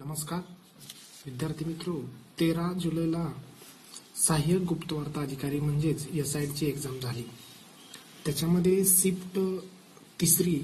नमस्कार. विद्यार्थी मित्र तेरा जुलैला सहाय्यक गुप्तवार्ता अधिकारी म्हणजेच एस आय ची एक्झाम झाली. त्याच्यामध्ये शिफ्ट तिसरी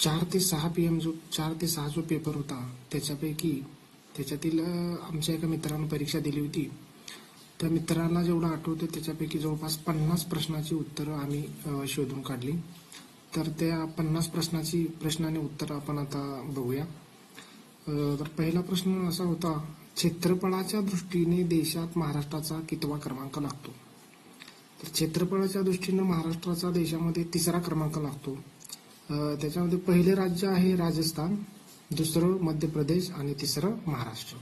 चार ते सहा पी एम जो चार ते सहा जो पेपर होता त्याच्यापैकी त्याच्यातील आमच्या एका मित्रानं परीक्षा दिली होती. त्या मित्राला जेवढं आठवतं त्याच्यापैकी जवळपास पन्नास प्रश्नाची उत्तरं आम्ही शोधून काढली. तर त्या पन्नास प्रश्नाची प्रश्नाने उत्तरं आपण आता बघूया. तर पहिला प्रश्न असा होता क्षेत्रफळाच्या दृष्टीने देशात महाराष्ट्राचा कितवा क्रमांक लागतो? तर क्षेत्रफळाच्या दृष्टीने महाराष्ट्राचा देशामध्ये तिसरा क्रमांक लागतो. त्याच्यामध्ये पहिले राज्य आहे राजस्थान दुसरं मध्य प्रदेश आणि तिसरं महाराष्ट्र.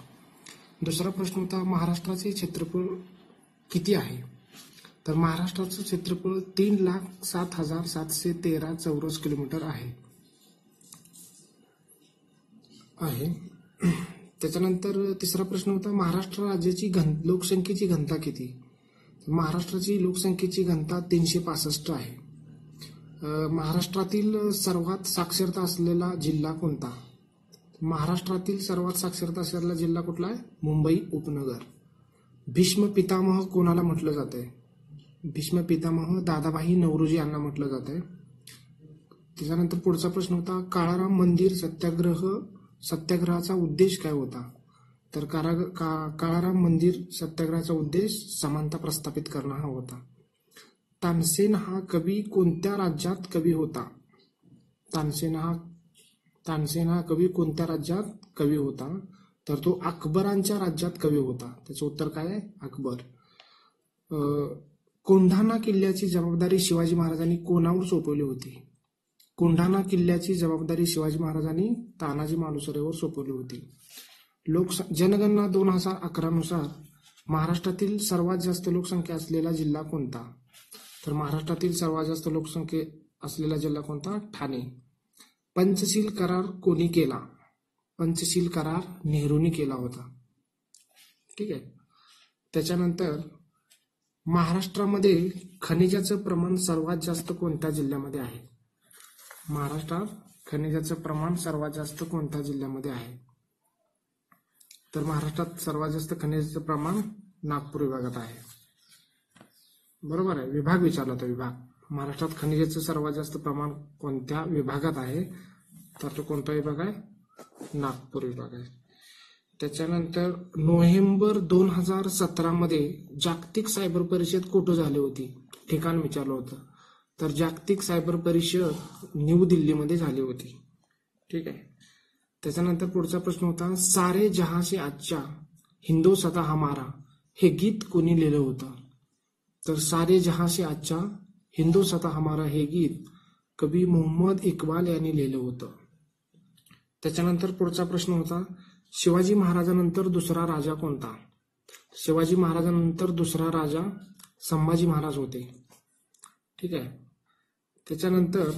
दुसरा प्रश्न होता महाराष्ट्राचे क्षेत्रफळ किती आहे? तर महाराष्ट्राचं क्षेत्रफळ तीन लाख सात हजार सातशे तेरा चौरस किलोमीटर आहे. आहे. त्याच्यानंतर तिसरा प्रश्न होता महाराष्ट्र राज्याची घन लोकसंख्येची घनता किती? महाराष्ट्राची लोकसंख्येची घनता तीनशे पासष्ट आहे. महाराष्ट्रातील सर्वात साक्षरता असलेला जिल्हा कोणता? महाराष्ट्रातील सर्वात साक्षरता असलेला जिल्हा कुठला आहे? मुंबई उपनगर. भीष्म पितामह कोणाला म्हटलं जातंय? भीष्म पितामह दादाभाई नवरोजी यांना म्हटलं जात आहे त्याच्यानंतर पुढचा प्रश्न होता काळाराम मंदिर सत्याग्रह सत्याग्रहाचा उद्देश काय होता? तर कारा का- काळाराम मंदिर सत्याग्रहाचा उद्देश समानता प्रस्थापित करणं हा होता. तानसेन हा कवी कोणत्या राज्यात कवी होता? तानसेन हा तानसेन हा कवी कोणत्या राज्यात कवी होता? तर तो अकबरांच्या राज्यात कवी होता. त्याचं उत्तर काय आहे? अकबर. कोंढाणा किल्ल्याची जबाबदारी शिवाजी महाराजांनी कोणावर सोपवली होती? कोंढाणा किल्ल्याची जबाबदारी शिवाजी महाराजांनी तानाजी मालुसरेवर सोपवली होती. लोक जनगणना दोन हजार अकरा नुसार महाराष्ट्रातील सर्वात जास्त लोकसंख्या असलेला जिल्हा कोणता? तर महाराष्ट्रातील सर्वात जास्त लोकसंख्या असलेला जिल्हा कोणता? ठाणे. पंचशील करार कोणी केला? पंचशील करार नेहरूंनी केला होता. ठीक आहे. त्याच्यानंतर महाराष्ट्रामध्ये खनिजाचं प्रमाण सर्वात जास्त कोणत्या जिल्ह्यामध्ये आहे? महाराष्ट्रात खनिजाचं प्रमाण सर्वात जास्त कोणत्या जिल्ह्यामध्ये आहे? तर महाराष्ट्रात सर्वात जास्त खनिजाचं प्रमाण नागपूर विभागात आहे. बरोबर आहे? विभाग विचारला तो विभाग. महाराष्ट्रात खनिजाचं सर्वात जास्त प्रमाण कोणत्या विभागात आहे? तर तो कोणता विभाग आहे? नागपूर विभाग आहे. त्याच्यानंतर नोव्हेंबर दोन हजार सतरामध्ये जागतिक सायबर परिषद कुठं झाली होती? ठिकाण विचारलं होतं. तर जागतिक सायबर परिषद न्यू दिल्लीमध्ये झाली होती. ठीक आहे. त्याच्यानंतर पुढचा प्रश्न होता सारे जहां आजच्या हिंदू सता हमारा हे गीत कोणी लिहिलं होतं? तर सारे जहां आजच्या हिंदू सता हमारा हे गीत कवी मोहम्मद इक्बाल यांनी लिहिलं होतं. त्याच्यानंतर पुढचा प्रश्न होता शिवाजी महाराजानंतर दुसरा राजा कोणता? शिवाजी महाराजानंतर दुसरा राजा संभाजी महाराज होते. ठीक आहे. त्याच्यानंतर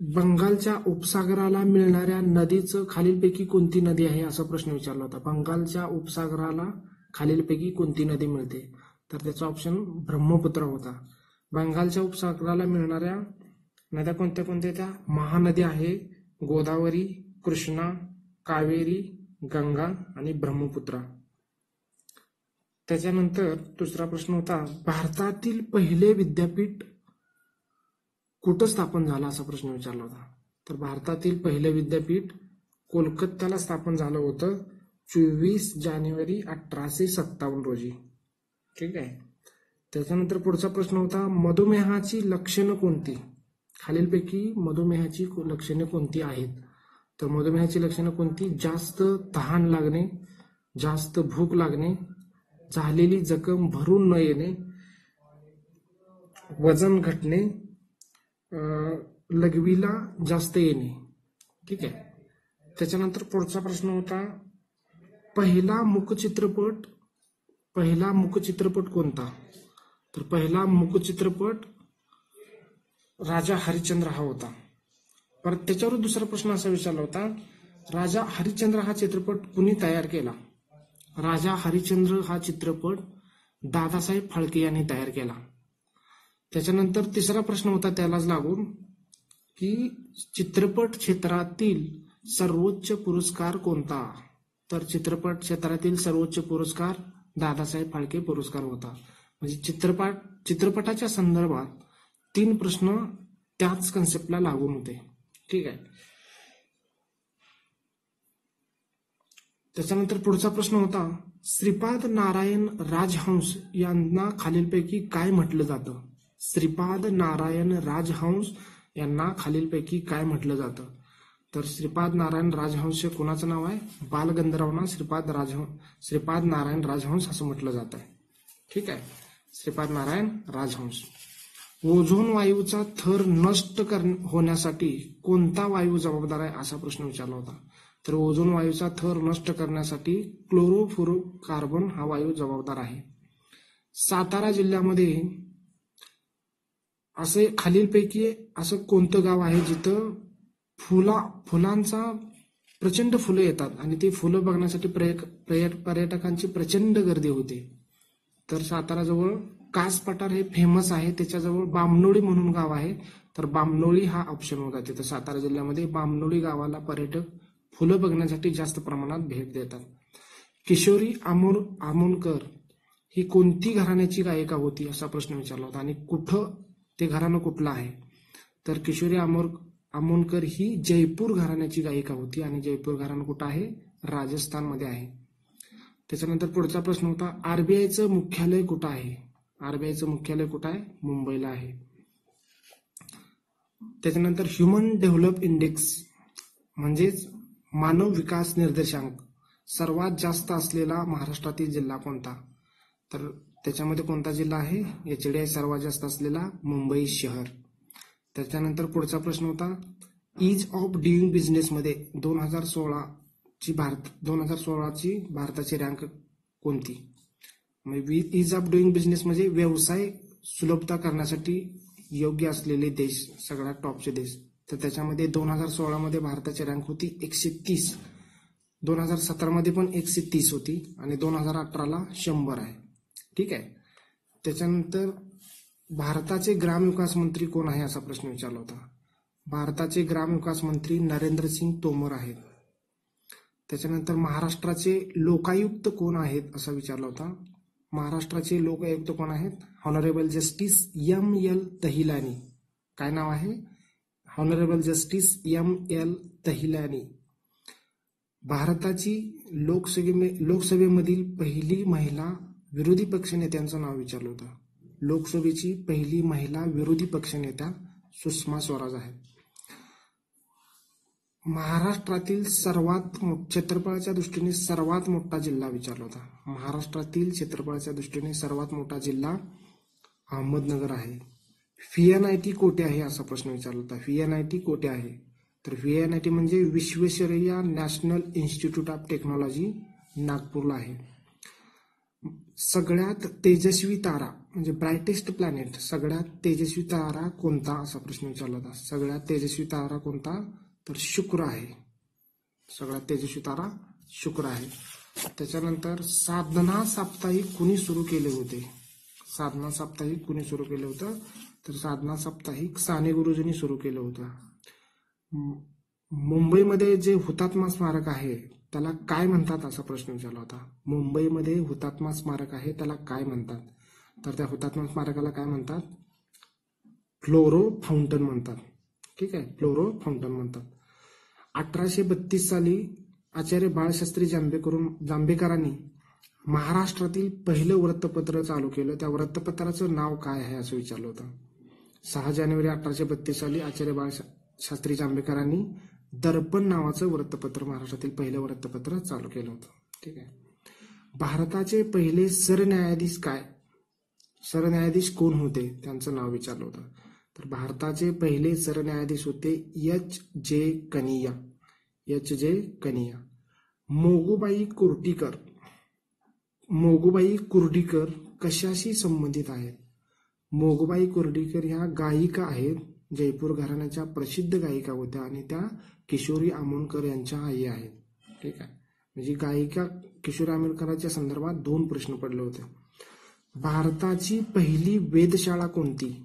बंगालच्या उपसागराला मिळणाऱ्या नदीचं खालीलपैकी कोणती नदी आहे असा प्रश्न विचारला होता. बंगालच्या उपसागराला खालीलपैकी कोणती नदी मिळते? तर त्याचा ऑप्शन ब्रह्मपुत्र होता. बंगालच्या उपसागराला मिळणाऱ्या नद्या कोणत्या कोणत्या त्या महानदी आहे गोदावरी कृष्णा कावेरी गंगा आणि ब्रह्मपुत्रा. त्याच्यानंतर दुसरा प्रश्न होता भारतातील पहिले विद्यापीठ कुठं स्थापन झालं असा प्रश्न विचारला होता. तर भारतातील पहिलं विद्यापीठ कोलकात्याला स्थापन झालं होतं चोवीस जानेवारी अठराशे सत्तावन्न रोजी. ठीक आहे? त्याच्यानंतर पुढचा प्रश्न होता मधुमेहाची लक्षणं कोणती? खालीलपैकी मधुमेहाची को- लक्षणे कोणती आहेत? तर मधुमेहाची लक्षणं कोणती? जास्त तहान लागणे जास्त भूक लागणे झालेली जखम भरून न येणे वजन घटणे लघवीला जास्त येणे. ठीक आहे? त्याच्यानंतर पुढचा प्रश्न होता पहिला मुकचित्रपट पहिला मुकचित्रपट कोणता? तर पहिला मुकचित्रपट राजा हरिश्चंद्र हा होता. परत त्याच्यावर दुसरा प्रश्न असा विचारला होता राजा हरिश्चंद्र हा चित्रपट कुणी तयार केला? राजा हरिश्चंद्र हा चित्रपट दादासाहेब फाळके यांनी तयार केला. त्याच्यानंतर तिसरा प्रश्न होता त्यालाच लागून की चित्रपट क्षेत्रातील सर्वोच्च पुरस्कार कोणता? तर चित्रपट क्षेत्रातील सर्वोच्च पुरस्कार दादासाहेब फाळके पुरस्कार होता. म्हणजे चित्रपट चित्रपटाच्या संदर्भात तीन प्रश्न त्याच कन्सेप्टला लागून होते. ठीक आहे? त्याच्यानंतर पुढचा प्रश्न होता श्रीपाद नारायण राजहंस यांना खालीलपैकी काय म्हटलं जातं? श्रीपाद नारायण राजहंस यांना खालीलपैकी काय म्हटलं जातं? तर श्रीपाद नारायण राजहंस हे कोणाचं नाव आहे? बालगंधर्वांना श्रीपाद राजहंस श्रीपाद नारायण राजहंस असं म्हटलं जात आहे. ठीक आहे? श्रीपाद नारायण राजहंस. ओझोन वायूचा थर नष्ट कर होण्यासाठी कोणता वायू जबाबदार आहे असा प्रश्न विचारला होता. तर ओझोन वायूचा थर नष्ट करण्यासाठी क्लोरोफ्लोरो कार्बन हा वायू जबाबदार आहे. सातारा जिल्ह्यामध्ये असे खालीलपैकी असं कोणतं गाव आहे जिथं फुला फुलांचा प्रचंड फुलं येतात आणि ती फुलं बघण्यासाठी पर्यटकांची प्रचंड गर्दी होते. तर साताराजवळ कास पठार हे फेमस आहे. त्याच्याजवळ बामनोळी म्हणून गाव आहे. तर बामनोळी हा ऑप्शन होता. तिथं सातारा जिल्ह्यामध्ये बामनोळी गावाला पर्यटक फुलं बघण्यासाठी जास्त प्रमाणात भेट देतात. किशोरी आमोर आमोणकर ही कोणती घराण्याची गायिका होती असा प्रश्न विचारला होता आणि कुठं ते घराणं कुठलं आहे? तर किशोरी आमोर आमोणकर ही जयपूर घराण्याची गायिका होती आणि जयपूर घराणं कुठं आहे? राजस्थानमध्ये आहे. त्याच्यानंतर पुढचा प्रश्न होता आरबीआयचं मुख्यालय कुठं आहे? आरबीआयचं मुख्यालय कुठं आहे? मुंबईला आहे. त्याच्यानंतर ह्युमन डेव्हलप इंडेक्स म्हणजेच मानव विकास निर्देशांक सर्वात जास्त असलेला महाराष्ट्रातील जिल्हा कोणता? तर त्याच्यामध्ये कोणता जिल्हा आहे? एचडीआय सर्वात जास्त असलेला मुंबई शहर. त्याच्यानंतर पुढचा प्रश्न होता इज ऑफ डुईंग बिझनेसमध्ये दोन हजार सोळाची भारत दोन हजार सोळाची भारताची रँक कोणती? म्हणजे इज ऑफ डुईंग बिझनेस म्हणजे व्यवसाय सुलभता करण्यासाठी योग्य असलेले देश सगळ्यात टॉपचे देश. तर त्याच्यामध्ये दोन हजार सोळामध्ये भारताची रँक होती एकशे तीस. दोन हजार सतरामध्ये पण एकशे तीस होती आणि दोन हजार अठराला शंभर आहे. ठीक आहे? त्याच्यानंतर भारताचे ग्रामविकास मंत्री कोण आहे असा प्रश्न विचारला होता. भारताचे ग्रामविकास मंत्री नरेंद्र सिंग तोमर आहेत. त्याच्यानंतर महाराष्ट्राचे लोकायुक्त कोण आहेत असा विचारला होता. महाराष्ट्राचे लोकायुक्त कोण आहेत? Honourable justice M L Dahilani काय नाव आहे? Honourable justice M L Tahilani भारताची लोकसभे लोकसभेमधील पहिली महिला विरोधी पक्षनेत्यांचं नाव विचारलं होतं. लोकसभेची पहिली महिला विरोधी पक्षनेत्या सुषमा स्वराज आहेत. महाराष्ट्रातील सर्वात क्षेत्रफळाच्या दृष्टीने सर्वात मोठा जिल्हा विचारला होता. महाराष्ट्रातील क्षेत्रफळाच्या दृष्टीने सर्वात मोठा जिल्हा अहमदनगर आहे. व्हीएनआयटी कोठे आहे असा प्रश्न विचारला होता. व्हीएनआयटी कोठे आहे. तर व्हीएनआयटी म्हणजे Visvesvaraya national institute of technology नागपूरला आहे. सगळ्यात तेजस्वी तारा म्हणजे ब्रायटेस्ट प्लॅनेट सगळ्यात तेजस्वी तारा कोणता असा प्रश्न विचारला होता. सगळ्यात तेजस्वी तारा कोणता? तर शुक्र आहे. सगळ्यात तेजस्वी तारा शुक्र आहे. त्याच्यानंतर साधना साप्ताहिक कुणी सुरू केले होते? साधना साप्ताहिक कुणी सुरू केलं होतं? तर साधना साप्ताहिक साने गुरुजींनी सुरू केलं होतं. मुंबईमध्ये जे हुतात्मा स्मारक आहे त्याला काय म्हणतात असा प्रश्न विचारला होता. मुंबईमध्ये हुतात्मा स्मारक आहे त्याला काय म्हणतात? तर त्या हुतात्मा स्मारकाला काय म्हणतात? फ्लोरो फाउंटन म्हणतात. ठीक आहे फ्लोरो फाउंटन म्हणतात. अठराशे बत्तीस साली आचार्य बाळशास्त्री जांभेकरून जांभेकरांनी महाराष्ट्रातील पहिलं वृत्तपत्र चालू केलं. त्या वृत्तपत्राचं नाव काय आहे असं विचारलं होतं. सहा जानेवारी अठराशे बत्तीस साली आचार्य बाळशास्त्री जांभेकरांनी दर्पण नावाचं वृत्तपत्र महाराष्ट्रातील पहिलं वृत्तपत्र चालू केलं होतं. ठीक आहे. भारताचे पहिले सरन्यायाधीश काय? सरन्यायाधीश कोण होते? त्यांचं नाव विचारलं होतं. तर भारताचे पहिले सरन्यायाधीश होते एच जे कनिया. एच जे कनिया. मोगूबाई कुर्टीकर मोगूबाई कुर्डीकर कशाशी संबंधित आहेत? मोगबाई कुर्डीकर ह्या गायिका आहेत. जयपूर घराण्याच्या प्रसिद्ध गायिका होत्या आणि त्या किशोरी आमोणकर यांच्या आई आहेत. ठीक आहे. म्हणजे गायिका किशोरी आमोणकरांच्या संदर्भात दोन प्रश्न पडले होते. भारताची पहिली वेधशाळा कोणती?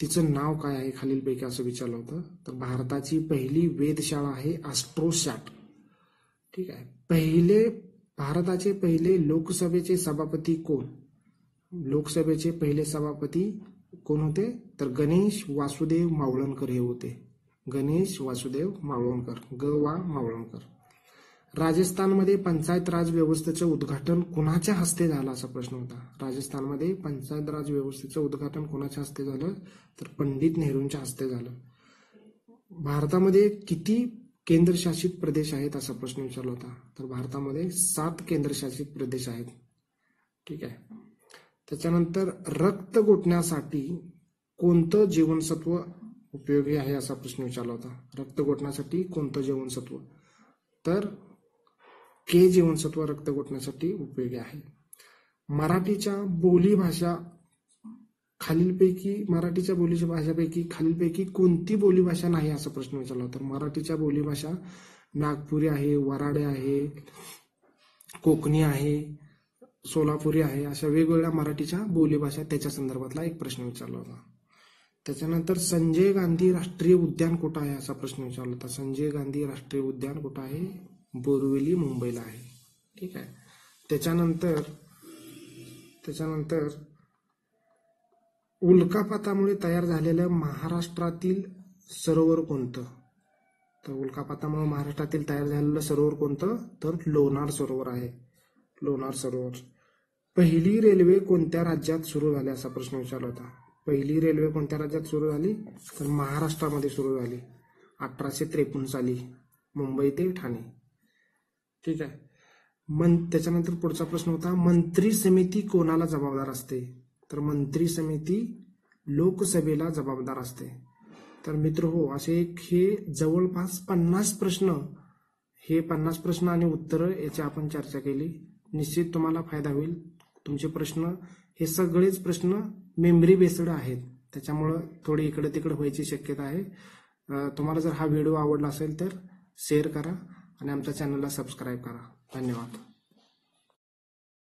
तिचं नाव काय आहे? खालीलपैकी असं विचारलं होतं. तर भारताची पहिली वेधशाळा आहे ॲस्ट्रोसॅट ठीक आहे. पहिले भारताचे पहिले लोकसभेचे सभापती कोण? लोकसभेचे पहिले सभापती कोण होते? तर गणेश वासुदेव मावळणकर हे होते. गणेश वासुदेव मावळणकर. ग वा मावळणकर. राजस्थानमध्ये पंचायत राज व्यवस्थेचं उद्घाटन कुणाच्या हस्ते झालं असा प्रश्न होता? राजस्थानमध्ये पंचायत राज व्यवस्थेचं उद्घाटन कुणाच्या हस्ते झालं? तर पंडित नेहरूंच्या हस्ते झालं. भारतामध्ये किती केंद्रशासित प्रदेश आहेत असा प्रश्न विचारला होता? तर भारतामध्ये सात केंद्रशासित प्रदेश आहेत. ठीक आहे. त्याच्यानंतर रक्त गोठण्यासाठी कोणतं जीवनसत्व उपयोगी आहे असा प्रश्न विचारला होता. रक्त गोठण्यासाठी कोणतं जीवनसत्व? तर के जीवनसत्व रक्त गोठण्यासाठी उपयोगी आहे. मराठीच्या बोलीभाषा खालीलपैकी मराठीच्या बोलीच्या भाषापैकी खालीलपैकी कोणती बोलीभाषा नाही असा प्रश्न विचारला होता. मराठीच्या बोलीभाषा नागपुरी आहे वराडे आहे कोकणी आहे सोलापुरी आहे अशा वेगवेगळ्या मराठीच्या बोलीभाषा त्याच्या संदर्भातला एक प्रश्न विचारला होता. त्याच्यानंतर संजय गांधी राष्ट्रीय उद्यान कुठं आहे असा प्रश्न विचारला होता. संजय गांधी राष्ट्रीय उद्यान कुठं आहे? बोरवेली मुंबईला आहे. ठीक आहे. त्याच्यानंतर त्याच्यानंतर उल्कापातामुळे तयार झालेलं महाराष्ट्रातील सरोवर कोणतं? तर उल्कापातामुळे महाराष्ट्रातील तयार झालेलं सरोवर कोणतं? तर लोणार सरोवर आहे. लोणार सरोवर. पहिली रेल्वे कोणत्या राज्यात सुरू झाली असा प्रश्न विचारला होता. पहिली रेल्वे कोणत्या राज्यात सुरू झाली? तर महाराष्ट्रामध्ये सुरू झाली. अठराशे त्रेपन्न साली मुंबई ते ठाणे. ठीक आहे. मन त्याच्यानंतर पुढचा प्रश्न होता मंत्री समिती कोणाला जबाबदार असते? तर मंत्री समिती लोकसभेला जबाबदार असते. तर मित्र हो असे एक हे जवळपास पन्नास प्रश्न हे पन्नास प्रश्न आणि उत्तरं याची आपण चर्चा केली. निश्चित तुम्हाला फायदा होईल. तुमचे प्रश्न हे सगळेच प्रश्न मेमरी बेस्ड आहेत. त्याच्यामुळं थोडी इकडे तिकडे व्हायची शक्यता आहे. तुम्हाला जर हा व्हिडिओ आवडला असेल तर शेअर करा आणि आमच्या चॅनलला सबस्क्राईब करा. धन्यवाद.